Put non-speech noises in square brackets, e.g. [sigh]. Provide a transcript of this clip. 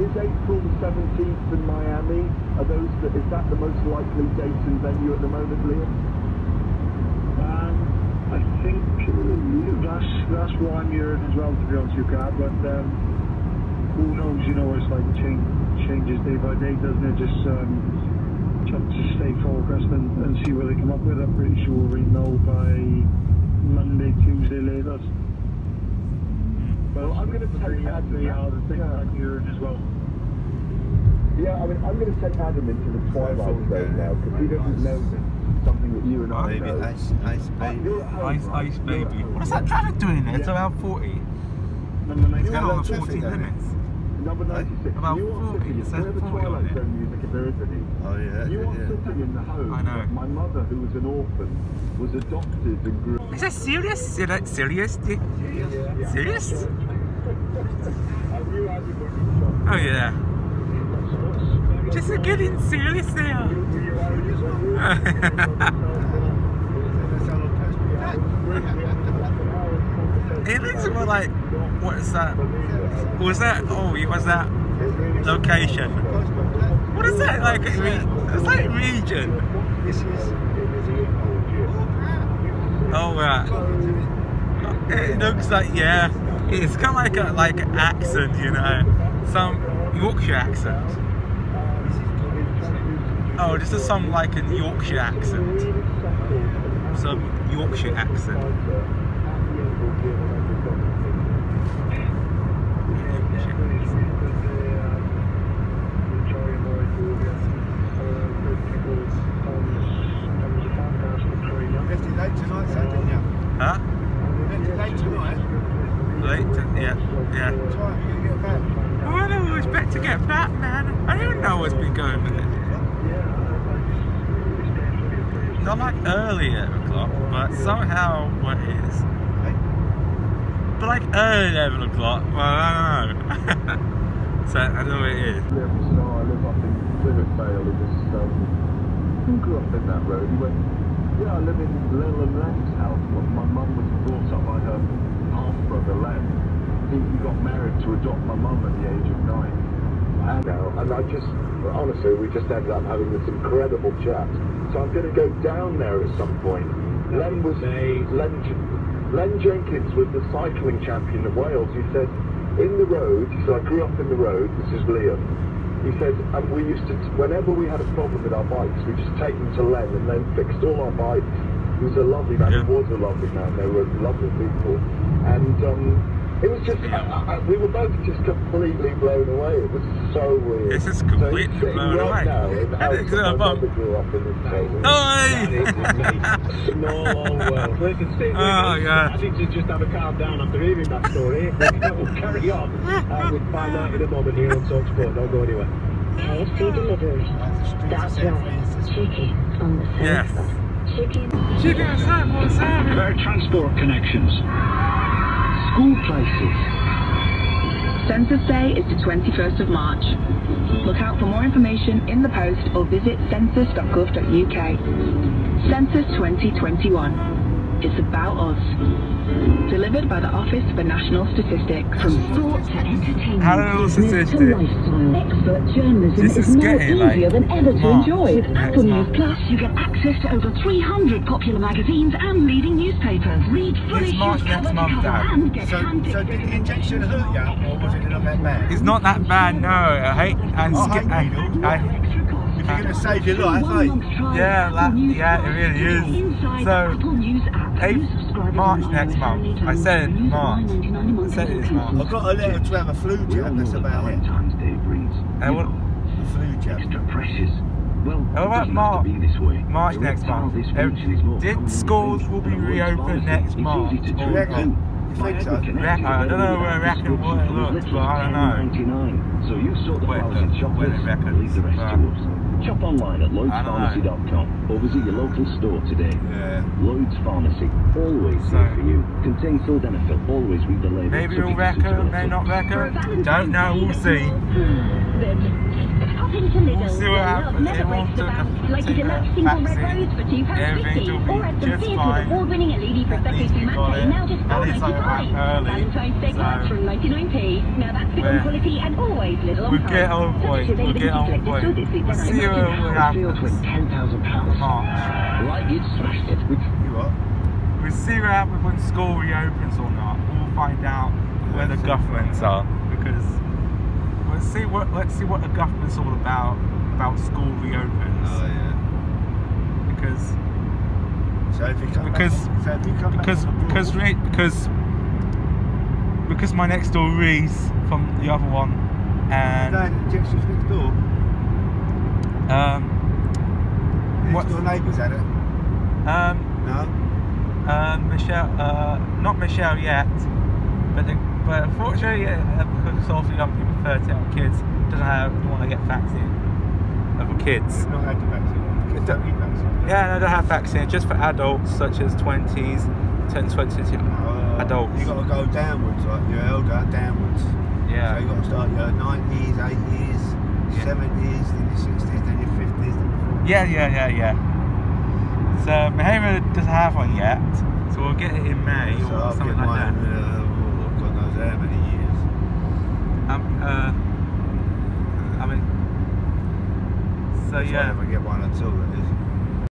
Is April the 17th in Miami? Are those the, is that the most likely date and venue at the moment, Liam? Um, I think that's that's what I'm hearing as well, to be honest with you, Kat. But um, who knows? You know, it's like change, changes day by day, doesn't it? Just um, just stay focused and, and see what they come up with. I'm pretty sure we know by But I'm gonna the, Adam the out. thing Yeah. I'm as well. Yeah, I mean, I'm going to take Adam into the twilight zone now because he doesn't know something that you and I Maybe know. ice, ice Uh, baby. home, Ice right? Ice Baby. home. What is that traffic doing there? It's Yeah. about 40. Number It's nine. going on traffic 14 there. minutes. Number 96. About you are 40, sitting, it says 40 on it. Music if there is any. Oh yeah, You are yeah. sitting in the home. I know. My mother, who was an orphan, was adopted and grew up. Is that serious? Is that serious? Serious? Oh yeah. Just getting serious there. [laughs] it looks more like what is that? Was that? Oh, it was that location. What is that like? a It's like region. Oh right. It looks like yeah. It's kind of like a like accent, you know, some Yorkshire accent. Oh, this is some like a Yorkshire accent. Some Yorkshire accent. Fifty late tonight, so didn't you? Huh? Fifty late tonight. Late? To, yeah, yeah. What time are you gonna get back? I don't know, expect to get back, man. I don't even know what's been going on. Not like early at 11 o'clock, but somehow what it is. But like early 11 o'clock, but I don't know. [laughs] so I don't know it is. Oh, I live up in Plymouth this, um, who grew up in that road? Yeah, I live in Leland Lem's house. My mum was brought up by her half-brother. He, he got married to adopt my mum at the age of nine. And, now, and I just, honestly, we just ended up having this incredible chat. So I'm going to go down there at some point. Len was, Len, Len Jenkins was the cycling champion of Wales. He said, in the road, said, I grew up in the road, this is Liam. He said, and we used to, whenever we had a problem with our bikes, we just take them to Len and Len fixed all our bikes. He was a lovely man, Yeah. he was a lovely man, they were lovely people. And um, it was just, I, I, we were both just completely blown away. It was so weird. This is So completely he's sitting blown right away. Now in the That house is that a my bump. mother grew up in this place. [laughs] Oi! Small world. We can stay Oh, yeah. I need to just have a calm down after hearing that story. we'll carry on. [laughs] Uh, we'll find out in a moment here on Talk Sport. Don't go anywhere. KFC delivery. That's right. Chicken on the sofa. Yes. Chicken. Chicken aside, what's happening? Better transport connections. School places. Census Day is the 21st of March. Look out for more information in the post or visit census.gov.uk. Census 2021. It's about us. Delivered by the Office for National Statistics. From sport to entertainment, How do those business to statistics? lifestyle, expert journalism This is, is now getting, like, easier than ever to enjoy. With Next Apple News month. Plus, you get access to over 300 popular magazines and leading newspapers. Read fully It's March next cover to month, cover Dad. and get So, so did the injection hurt you, or was it not that bad? It's not that bad, no. I hate and I skip. hate I, needles. I, If you're gonna save your life, One eh? Yeah, that- yeah, it really is. Inside So, the Apple News app. April- You subscribe March next month. I said News March. $9.99 a month I said it is March. Mm-hmm. I've got a letter to have a flu jab, that's about it. Valentine's Day brings and what, A flu jab. Well, How about March? have to be this way. March next month. this Ev- function is more did schools will be than the word reopened next March? Or- reckon? You My think so? Apple Connect Yeah, is I don't know where reckon what it prescription for as looks, but I don't know. So you sort the Wait, flowers look, uh, and wait, chocolates, it reckons, leave the rest but- to us. Shop online at lloydspharmacy.com or visit your local store today. Yeah. Lloyd's Pharmacy, always So- there for you. Contains sildenafil, always read the label. Maybe Subject you'll to reckon, tutorial may not reckon. Don't know, we'll see. The take a- bank. Like take a a deluxe single red vaccine. rose for two pounds Everything fifty, will be or at the just theatre fine. with award-winning LED At prosecco least we got Spumante, it. now just At least I 4.99. went early, Valentine's Day so- cards from 99p. Now that's good We're- on quality and always Lidl on We'll price. get on Subject point. to We'll get on availability point. selected stores this week, We'll then see I what imagine. Field to win happens. £10,000. March. Right, you smashed it. Which You what? We'll see what happens when school reopens or not. We'll find out where the governments are because we'll see what let's see what the government's all about about school reopens Oh yeah. because So if you come Because- back, so if you come because back because re, because because my next door Reese from the other one and No, Jackson's next door. um Next What- door neighbours had it. um No. uh, Michelle uh not Michelle yet but the, but unfortunately uh, because all the young people 30 have kids doesn't have don't want to get of kids Not had the vaccine. Kids don't need. Yeah, no, they have vaccine just for adults such as 20s, 10, 22 Uh, adults. You got to go downwards, like you're elder, downwards. Yeah. So you got to start your 90s, 80s, Yeah. 70s, then your 60s, then your 50s, then your 40s. Yeah, yeah, yeah, yeah. So Mahama doesn't have one yet, so we'll get it in May So or I'll something like mine, that. uh, oh, God knows how many years. Um, uh, I mean, so If yeah, get one that is.